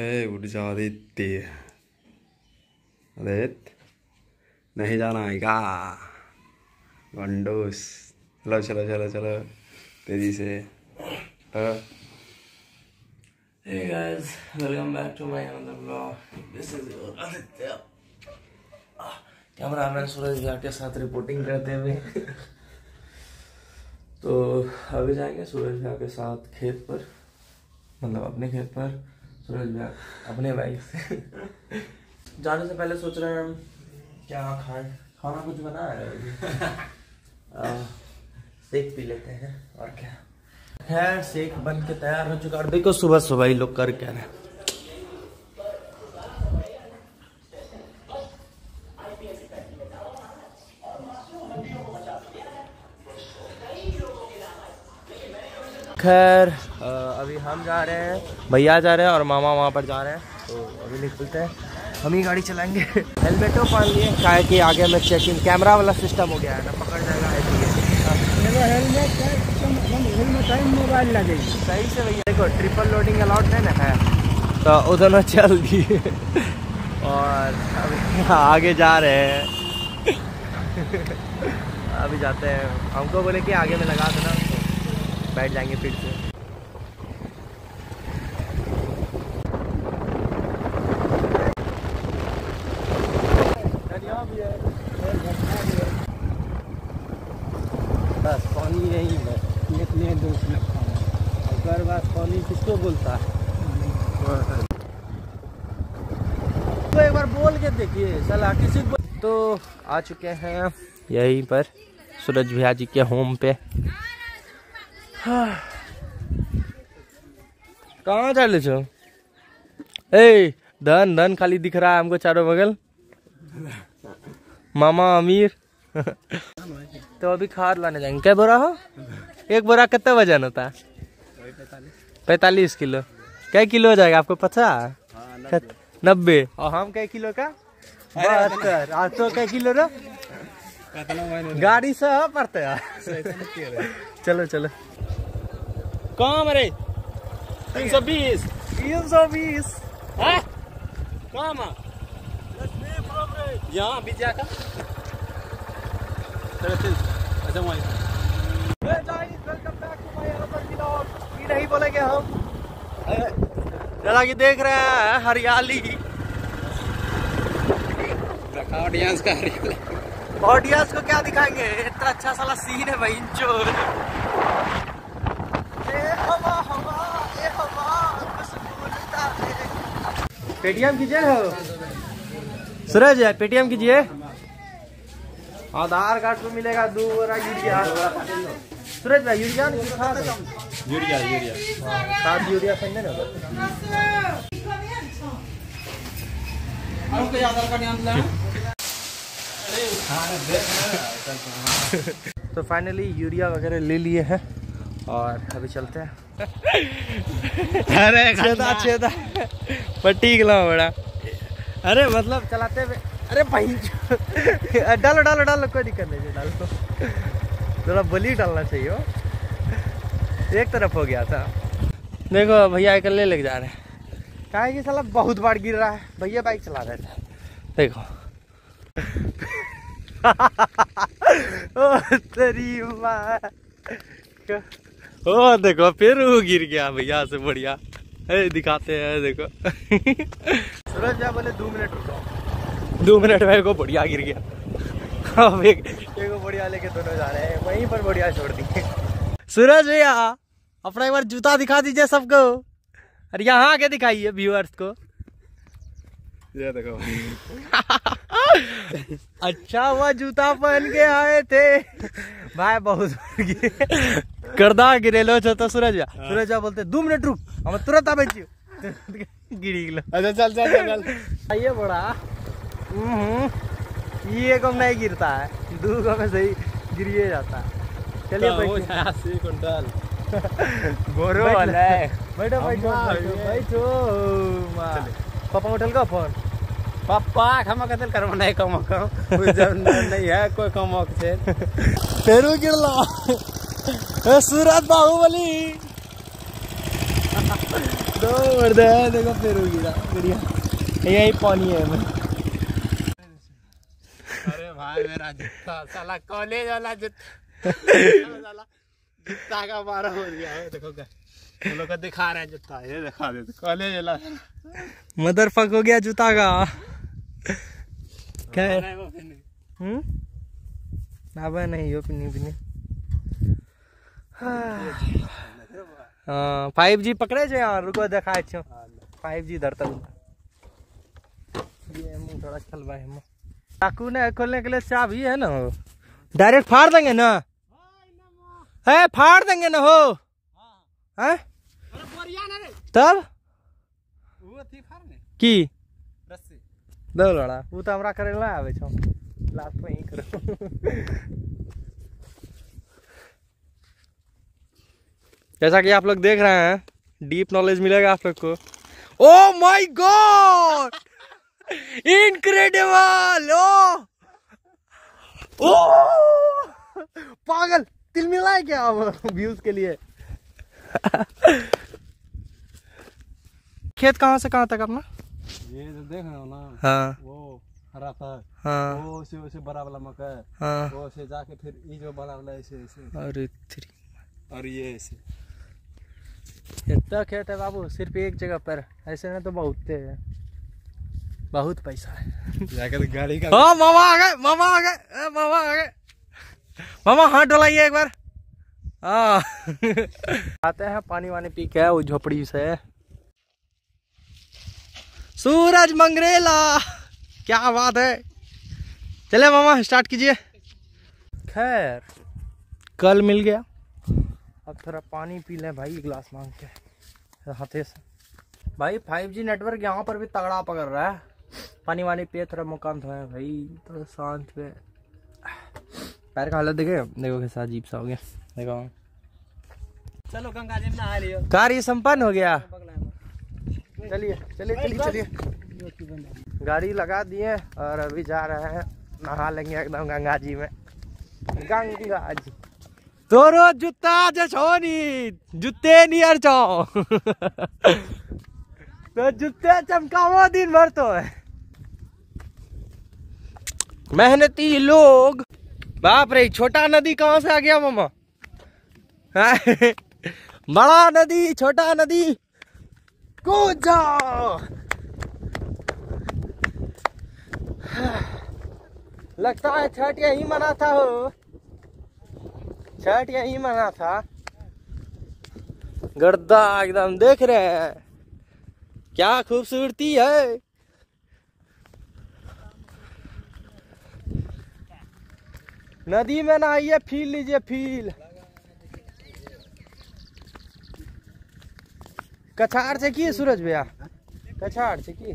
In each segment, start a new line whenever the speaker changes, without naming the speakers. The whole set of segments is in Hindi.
ए उठ जा आदित्य आदित्य नहीं जाना है क्या? गंडोस। चलो चलो चलो चलो तेज़ी से।
Hey guys, welcome back to my another vlog. This is your Aditya. Cameraman Suraj भैया के साथ रिपोर्टिंग करते हुए। तो अभी जाएँगे सूरज भैया के साथ खेत पर। मतलब अपने खेत पर। सूरज भैया अपने भाई। से जाने से पहले सोच रहे हैं हम क्या खाएँ। खाना कुछ बना है आ, शेक पी लेते हैं और क्या। खैर शेक बन के तैयार हो चुका है। और देखो सुबह सुबह ही लोग कर क्या रहे हैं। खैर अभी हम जा रहे हैं भैया जा रहे हैं और मामा वहाँ पर जा रहे हैं। तो अभी निकलते हैं। हम ही गाड़ी चलाएँगे। हेलमेटो पहन लिए क्या है कि आगे में चेकिंग कैमरा वाला सिस्टम हो गया है ना पकड़ जाएगा
मोबाइल लगेगी।
सही से भैया देखो ट्रिपल लोडिंग अलाउड नहीं ना? है। तो उधर चल दिए। और अभी आगे जा रहे हैं। अभी जाते हैं। हमको बोले कि आगे में लगा देना तो बैठ जाएँगे फिर से बस पानी यही है
इतने दोस्त रखा हूँ
अगर बात पानी किसको बोलता है तो एक बार बोल के देखिए सलाह किसी को तो आ चुके हैं यहीं पर सूरज भैया जी के होम पे। हाँ। कहाँ चले छो ए धन धन खाली दिख रहा है हमको चारों बगल। मामा अमीर। तो अभी खाद लाने जाएँगे। क्या बोरा हो? एक बोरा कितना वज़न होता? है पैतालीस किलो। क्या किलो हो जाएगा? आपको पता? नब्बे। और हम क्या किलो का? बहत्तर और तो क्या किलो रो। गाड़ी से पड़ते चलो चलो। कहाँ मरे तीन सौ बीस। तीन सौ बीस। कहाँ यहाँ बीजा का। नहीं बोलेंगे हम। जरा कि देख रहे हैं हरियाली।
ऑडियंस का
ऑडियंस को क्या दिखाएँगे? इतना अच्छा साला सीन है भाई चोर पेटीएम कीजिए हो? सूरज पेटीएम कीजिए आधार कार्ड पे मिलेगा दो बोरा यूरिया। सूरज भाई यूरिया
यूरिया यूरिया।
खाद यूरिया सही नहीं होगा। तो फाइनली यूरिया वगैरह ले लिए हैं और अभी चलते हैं।
अरे
छेदा छेदा पट्टी गला बड़ा। अरे मतलब चलाते हुए अरे भाई डालो डालो डालो कोई दिक्कत नहीं है, डालो। थोड़ा बली डालना चाहिए हो। एक तरफ़ हो गया था। देखो भैया अकेले लेके जा रहे हैं। कहा है कि साला बहुत बार गिर रहा है। भैया बाइक चला रहे थे। देखो। ओ तेरी ओ देखो फिर वो गिर गया भैया से बढ़िया। ए, दिखाते हैं देखो। सूरज भैया बोले दो मिनट रुको। दो मिनट में को बढ़िया गिर गया। अब एक एक को बढ़िया लेके दोनों जा रहे हैं वहीं पर बढ़िया छोड़ दिए सूरज भैया अपना एक बार जूता दिखा दीजिए सबको। अरे यहाँ आके दिखाइए व्यूअर्स को।
ये देखो।
अच्छा हुआ जूता पहन के आए थे। भाई बहुत करदा गिरेलो छो तो सूरज भैया सूरज बोलते दो मिनट रुक हम तुरंत आ बैठियो गिरी गेलो
अच्छा चल चल चल
ये बड़ा। हम्म, ये कम नहीं गिरता है। दो गो में सही गिरिए जाता है। चलिए बैठिए।
अस्सी कुंटल
गोरो वाला है। बैठो बैठो बैठो। पापा उठल का फ़ोन।
पापा हम कतल करवा नहीं कम कम जब नहीं है कोई कम से
फेरू गिरला। ए सूरत बाहुबली दो मर्द है देखो फिर हो गिरा बढ़िया। यही पानी है मैं
अरे भाई मेरा जूता साला कॉलेज वाला जूता। साला जूता का मारा हो गया। है देखो क्या हम लोग को दिखा रहे हैं जूता ये दिखा दे कॉलेज वाला।
मदर फक हो गया जूता का। क्या है?
नहीं।
हम्म? नहीं यो पिनी पिनी हाँ फाइव जी पकड़े छे यहाँ रुको देखाय छो फाइव जी धरता ये मुँह थोड़ा चलवा है चाकू ने खोलने के लिए चाबी है ना डायरेक्ट फाड़ देंगे ना। है फाड़ देंगे ना हो। हैं।
रे।
तब? की? दो लड़ा। वो तो हमरा करे ला आवे छो। लास्ट में ही करो जैसा कि आप लोग देख रहे हैं डीप नॉलेज मिलेगा आप लोग को। Oh my god incredible oh oh पागल तिल मिला है क्या व्यूज़ के लिए? खेत कहाँ से कहाँ तक अपना?
ये जो देख रहे हो ना
हाँ।
वो हरा था
हाँ।
वो से उसे बड़ा वाला
हाँ।
वो से जाके फिर ये जो बड़ा वाला ऐसे ऐसे
अरे थ्री
और ये ऐसे
इतना खेत है बाबू सिर्फ़ एक जगह पर। ऐसे में तो बहुत है। बहुत पैसा है।
जाकर गाड़ी का
हाँ मामा आ गए मामा आ गए मामा आ गए। मामा हाथ डोलाइए एक बार। हाँ। आते हैं पानी वानी पी के वो झोपड़ी से। सूरज मंगरेला। क्या बात है। चले मामा स्टार्ट कीजिए। खैर। कल मिल गया। अब थोड़ा पानी पी लें भाई गिलास मांग के। हाथे से। भाई 5G नेटवर्क यहाँ पर भी तगड़ा पकड़ रहा है। पानी वानी पिए थोड़ा मुकाम धोए भाई थोड़ा शांत पे। पैर का हालत देखे? देखो कैसा अजीब सा हो गया। देखो।
चलो गंगा जी में नहा लियो।
कार्य संपन्न हो गया। चलिए चलिए चलिए चलिए। गाड़ी लगा दिए और अभी जा रहे हैं नहा लेंगे एकदम गंगा जी में। गंगा जी। तोरो जूता जे छोनी जूते नियर जाओ तो जूते चमकावो दिन भर तो है। मेहनती लोग। बाप रे छोटा नदी कहाँ से आ गया मामा? बड़ा नदी छोटा नदी। जाओ लगता है छठ यही मना था हो। छठ यही मना था। गर्दा एकदम देख रहे हैं। क्या खूबसूरती है। नदी में नहाइए, फील लीजिए, फील। कछाड़ से की सूरज भैया? कछाड़ से की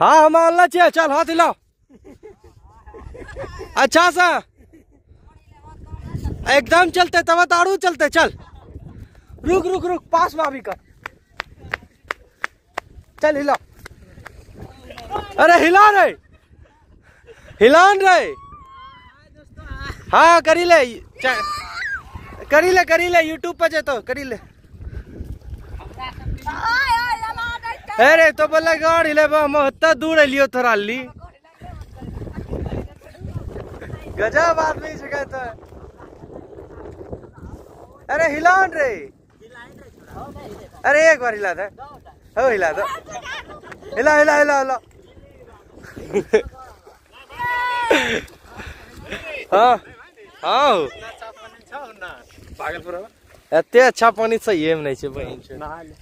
हाँ? हम अल्लाह चाहिए चल हाथ हिलाओ अच्छा सा। एकदम चलते तब ताड़ू चलते, चल। रुक रुक रुक, पास में अभी कर। चल, हिला। अरे, हिला रे। हिलान रे। हाँ करी ले। करी ले करी ले यूट्यूब पे जे तो करी ले अरे तो बोला गाड़ी ले इतना दूर लियो थोड़ा ली गजब आदमी से कहता है अरे हिलान रे। अरे, एक बार हिला दे। हो, हिला दो। हिला हिला हिला हिला। हाँ हाँ।
भागलपुर
एते अच्छा पानी सही है नहीं छे बहिन छे।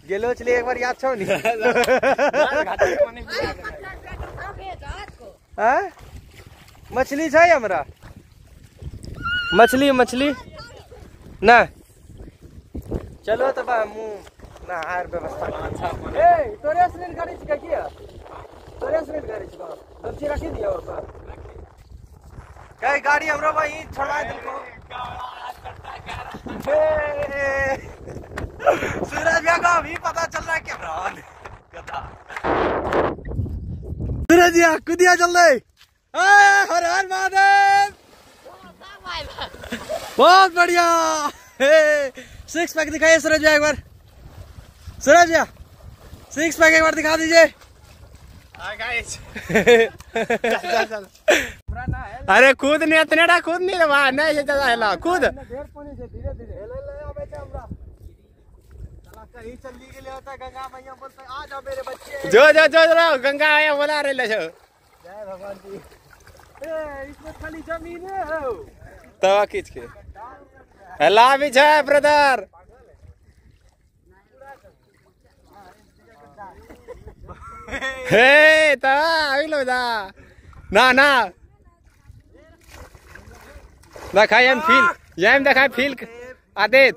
गेलो छले एक बार याद छौ नी? हैं मछली छै हमरा? मछली मछली? ना। चलो तो बा मुँह ना आर व्यवस्था अच्छा ए तोरे से गाड़ी छिका किया? तोरे से गाड़ी छिका। दबची रखी दिया और पर कई गाड़ी हमरा भाई छोड़ा दिलको। सूरज भैया को अभी पता चल रहा है कैमरा सूरज भैया कुदिया चल रहे। हर हर महादेव। बहुत बढ़िया। सिक्स पैक दिखाइए सूरज भैया एक बार। सूरज भैया सिक्स पैक एक बार दिखा दीजिए।
चल, चल, चल. अरे कूद नहीं इतने डा कूद नहीं रहा नहीं
से है हैं, जाओ मेरे बच्चे।
जो जो जो जो गंगा आया बोला रहे ले जो
जय भगवान जी। इसमें खाली ज़मीन है
तवा खींच के। हला भी है ब्रदर। हे तवा आइलो दा ना ना। दिखाई हम फील। यही दिखाई फील। आदित।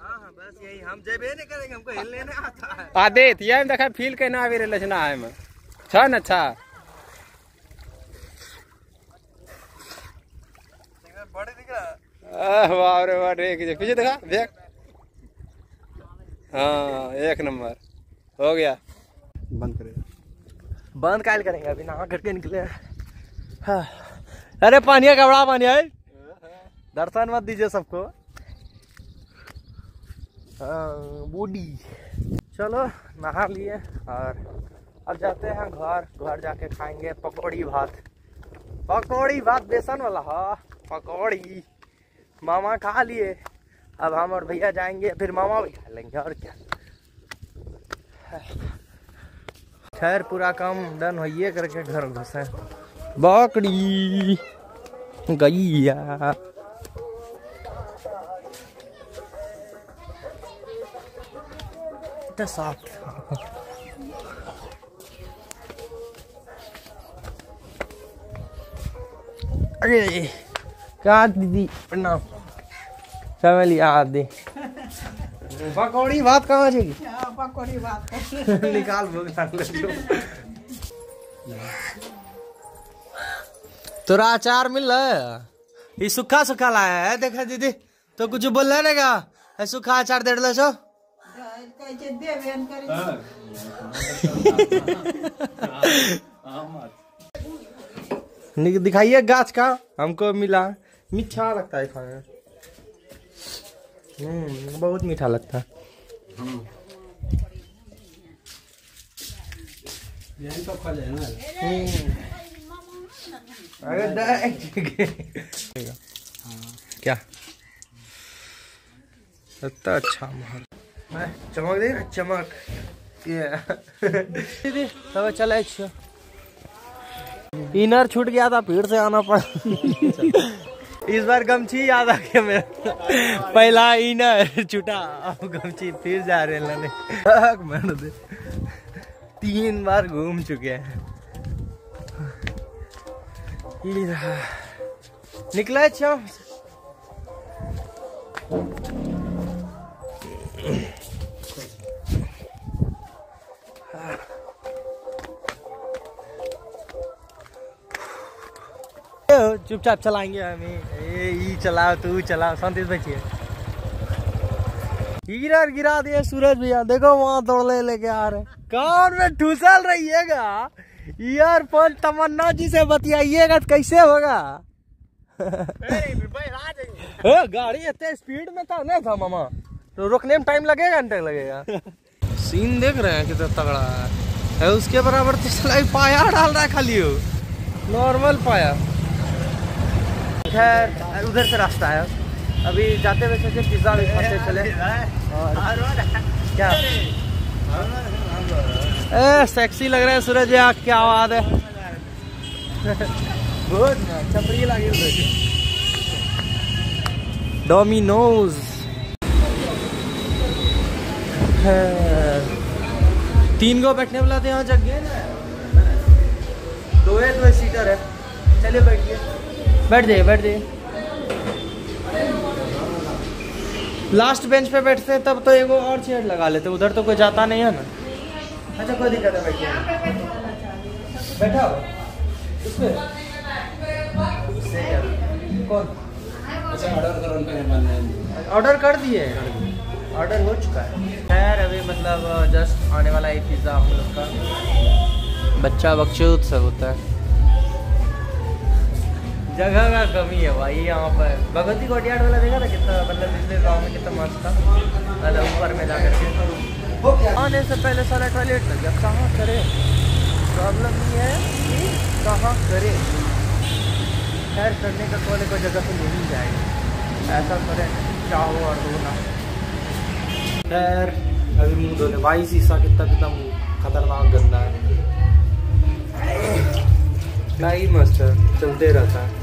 हाँ हाँ बस यही हम जेबे नहीं करेंगे हमको हिलने नहीं आता है
आदित यही दिखाई फील के ना आवी रहे ना है। में छ न अच्छा।
बड़े दिख रहा
आह, वाह रे वाह रे पीछे पीछे दिखा देख। हाँ एक नंबर। हो गया। बंद करे।
बंद कायल करेंगे अभी नहा करके निकले हाँ। अरे पानिया का बड़ा पानी है दर्शन मत दीजिए सबको। हाँ, बूढ़ी। चलो नहा लिए और अब जाते हैं घर। घर जाके खाएँगे पकौड़ी भात। पकौड़ी भात बेसन वाला हाँ पकौड़ी। मामा खा लिए। अब हम और भैया जाएँगे फिर मामा भी खा लेंगे और क्या। खैर पूरा काम डन होइए करके घर घुसे। बकरी गैया। इतना साफ़ अरे कहा दीदी प्रणाम। फैमिली आ दे। पकौड़ी भात कहाँ जाएगी
पकौड़ी बात
निकाल तोरा अचार मिल रहा है? ये सूखा सूखा लाया है देखा दीदी? तो कुछ बोल रहे का है सूखा अचार दे दिखाइए गाछ का हमको मिला मीठा लगता है खाने हम्म बहुत मीठा लगता है।
यही तो खा जाए ना
क्या? इतना अच्छा महल। चमक दे ना चमक। ये। दीदी तब चले इनर छूट गया था भीड़ से आना पड़ा। इस बार गमछी याद आ गया मेरा पहला इनर छूटा। अब गमछी फिर जा रहे हैं लेने तीन बार घूम चुके हैं। निकला है चुपचाप चलाएँगे हमें। ई चलाओ तू चलाओ। शांति से बैठिए गिरा गिरा दिए सूरज भैया। देखो वहाँ दौड़ ले लेके आ रहे कान में ठूसल रहिएगा ईयरफोन तमन्ना जी से बतियाइएगा तो कैसे होगा? ए, गाड़ी इतने स्पीड में था नहीं था मामा। तो रोकने में टाइम लगेगा घंटे लगेगा। सीन देख रहे हैं कितना तगड़ा है। उसके बराबर तो सिलाई पाया डाल रहा है खाली नॉर्मल पाया। खैर उधर से रास्ता है। अभी जाते हुए सोचे पिज्जा भी खाते चले। और क्या? ए सेक्सी लग रहा है सूरज यार क्या आवाज़ है। बहुत छपरी लगी डोमिनोज तीन गो बैठने वाला थे यहाँ जगह ना। दो है दो सीटर है। चलिए बैठिए। बैठ जाइए बैठ जाइए लास्ट बेंच पे बैठते हैं तब तो एगो और चेयर लगा लेते उधर तो कोई जाता नहीं है ना। अच्छा कोई दिक्कत है बैठिए। बैठा इसमें कौन? ऑर्डर कर दिए। ऑर्डर हो चुका है। खैर अभी मतलब जस्ट आने वाला है पिज़्ज़ा हम लोग का। बच्चा बच्चे उत्सव होता है। जगह का कमी है भाई यहाँ पर। भगवती कोटियाट वाला देखा था कितना मतलब पिछले गाँव में कितना मस्त था? मतलब ऊपर में जाकर के। आने से पहले सारा टॉयलेट लग गया। कहाँ करे? प्रॉब्लम ये है कि कहाँ करे? खैर, करने का कोने को जगह तो मिल ही जाएगी। ऐसा करें, चाहो और हो ना। खैर, अभी मुँह धोने। भाई, शीशा कितना कितना मुँह खतरनाक गंदा है। क्या मस्त चलते रहता है।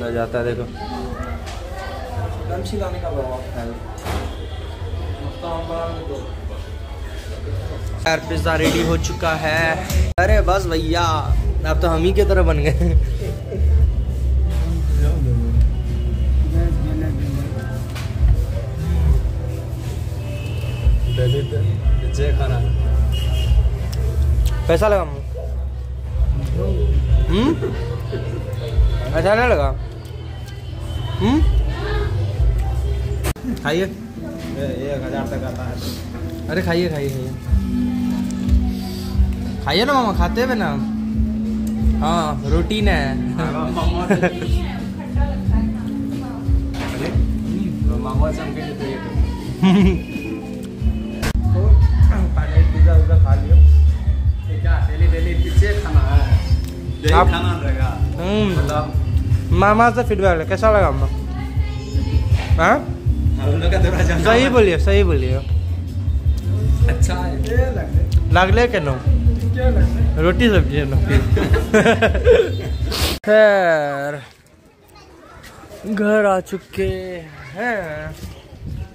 हो जाता है देखो। का यार पिज़्ज़ा रेडी हो चुका है। अरे बस भैया अब तो हम ही की तरह बन गए।
खाना
पैसा लगा हम्म? अच्छा नहीं लगा। हम्म? खाइए।
एक हज़ार तक आता है
अरे खाइए खाइए खाइए। खाइए ना मामा खाते हुए ना हाँ रोटीन है।
खाना है। खाना रहेगा।
हम्म।
मतलब
मामा से फीडबैक है कैसा लगा मामा? हाँ? सही बोलिए सही बोलिए।
अच्छा है।
लागले के नो? रोटी सब्ज़ी है ना। खैर घर आ चुके हैं।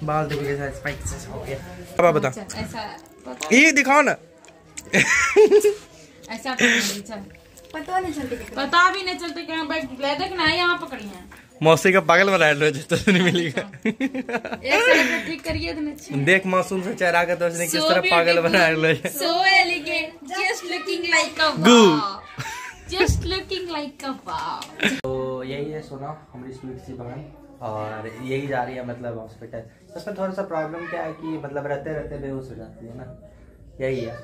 बाल देखो कैसा स्पाइक से हो गया अब बता
ऐसा
ये दिखाओ ना।
ऐसा।
पता नहीं चलती
पता भी नहीं चलते कहाँ बैठ ले ना यहाँ पकड़ी है।
मौसी का पागल बना लो जो तो नहीं मिलेगा।
एक ठीक करिए तो
देख मासूम से चेहरा का तो उसने किस तरह पागल. बना लो।
so elegant just looking like a
Goo.
wow just looking like a
तो यही है सोना हमारी स्वीट सी बहन। और यही जा रही है मतलब हॉस्पिटल उसमें थोड़ा सा प्रॉब्लम क्या है कि मतलब रहते रहते बेहोश हो जाती है ना। यही है।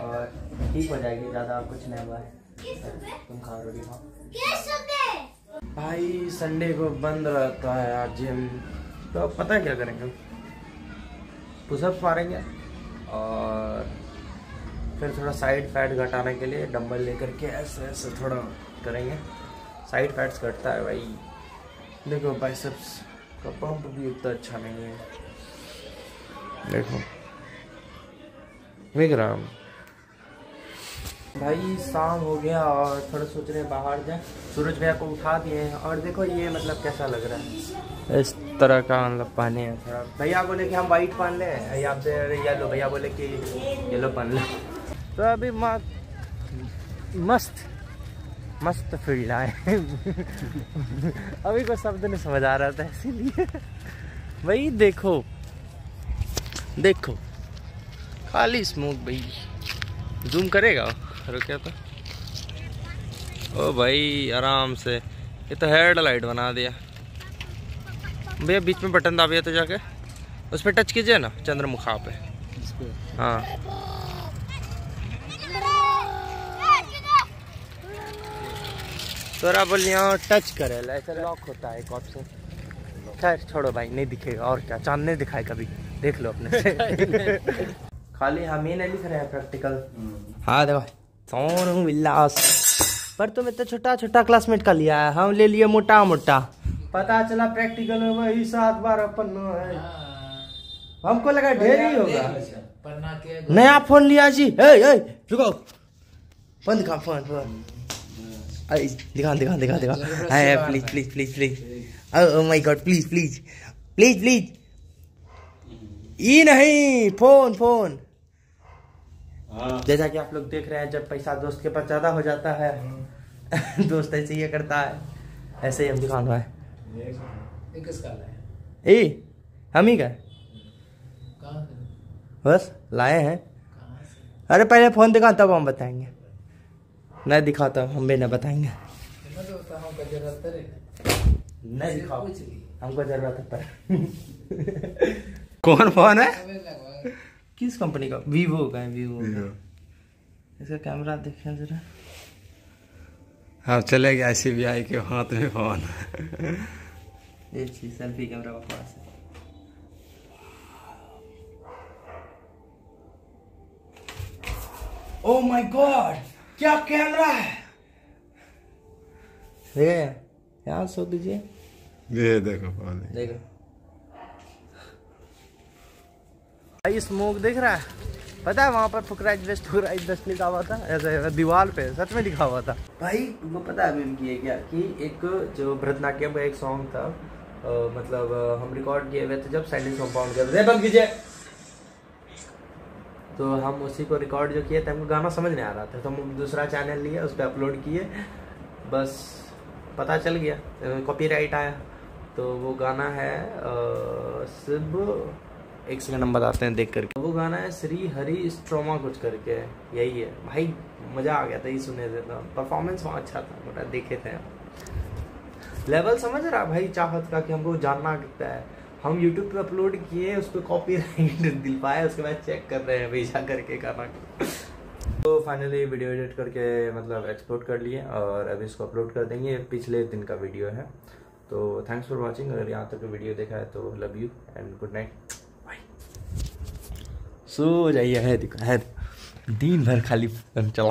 और ठीक हो जाएगी ज़्यादा कुछ नहीं हुआ है। तुम खाओ रोटी खाओ भाई संडे को बंद रहता है आज जिम तो पता है क्या करेंगे? पुशअप्स मारेंगे और फिर थोड़ा साइड फैट घटाने के लिए डंबल लेकर के ऐसे ऐसे थोड़ा करेंगे। साइड फैट्स घटता है भाई। देखो बाइसेप्स का पंप भी उतना अच्छा नहीं है। देखो विक्रम भाई शाम हो गया और थोड़ा सोच रहे हैं बाहर जाए। सूरज भैया को उठा दिए हैं और देखो ये मतलब कैसा लग रहा है। इस तरह का मतलब पहने हैं थोड़ा। भैया बोले कि हम वाइट पहन लें। या फिर येलो भैया बोले कि येलो पहन ले। तो अभी मा मस्त मस्त फ़ील्ड आए। अभी कोई शब्द नहीं समझ आ रहा था इसीलिए। भाई देखो देखो। खाली स्मोक भाई। जूम करेगा? रुके तो ओ भाई आराम से। ये तो हेड लाइट बना दिया। भैया बीच में बटन दाबिए तो जाके। उस पर टच कीजिए ना चंद्रमुखा पे। हाँ। तोरा बोलिए टच करे ऐसा लॉक होता है एक ऑप्शन खैर छोड़ो भाई नहीं दिखेगा। और क्या चाँद नहीं दिखाए कभी। देख लो अपने से। खाली हम ही नहीं लिख रहे हैं प्रैक्टिकल हाँ देखो। सोनू विलास। पर तुम इतना छोटा छोटा क्लासमेट का लिया है हम ले लिए मोटा मोटा पता चला प्रैक्टिकल में वही सात बार पन्ना है। हमको लगा ढेर ही। होगा नया फ़ोन लिया जी। ए ए रुको। फ़ोन दिखा फ़ोन फ़ोन दिखा दिखा दिखा दिखा। अरे please please please please oh my god please please please please ये नहीं फ़ोन फ़ोन जैसा कि आप लोग देख रहे हैं जब पैसा दोस्त के पास ज़्यादा हो जाता है दोस्त ऐसे ही करता है। ऐसे ही हम दिखाना है। ए हम ही का? बस लाए हैं। अरे पहले फ़ोन दिखा तब हम बताएँगे। नहीं दिखाता हम भी नहीं बताएँगे। नहीं दिखाओ। हमको ज़रूरत है पर।
कौन फ़ोन है?
किस कंपनी का? वीवो का है वीवो इसका कैमरा देखें जरा।
हाँ चले गया सी बी आई के हाथ में फ़ोन
ये चीज़ सेल्फी कैमरा बकवास है। ओ माय गॉड क्या कैमरा है? देखिए यहाँ सो दीजिए।
ये देखो फ़ोन
देखो। भाई स्मोक दिख रहा है। पता है वहाँ पर फुकराइज वेस्ट फुकराइज वेस्ट लिखा हुआ था। ऐसे दीवार पे सच में लिखा हुआ था। भाई तुमको पता है मैम किए क्या? कि एक जो भरतनाट्यम का एक सॉन्ग था अ, मतलब हम रिकॉर्ड किए हुए थे जब सैंडल कंपाउंड के थे। बंद कीजिए। तो हम उसी को रिकॉर्ड जो किए थे हमको गाना समझ नहीं आ रहा था। तो हम दूसरा चैनल लिए उस पर अपलोड किए। बस पता चल गया। कॉपीराइट आया। तो वो गाना है सिर्फ़ एक सेकंड हम बताते हैं, देख करके। वो गाना है श्री हरि स्ट्रोमा कुछ करके, यही है। भाई, मज़ा आ गया था ये सुने थे तो। परफॉर्मेंस वहाँ अच्छा था मोटा देखे थे लेवल समझ रहा भाई, चाहत का कि हमको जानना कितना है। हम यूट्यूब पे अपलोड किए उस पर कॉपी दिल पाया, उसके बाद चेक कर रहे हैं भेजा करके गाना। तो फाइनली वीडियो एडिट करके मतलब एक्सपोर्ट कर लिए और अभी इसको अपलोड कर देंगे। पिछले दिन का वीडियो है। तो थैंक्स फॉर वाचिंग अगर यहाँ तक वीडियो देखा है तो love you and good night सो जाइए है दिखा है। दिन भर खाली चला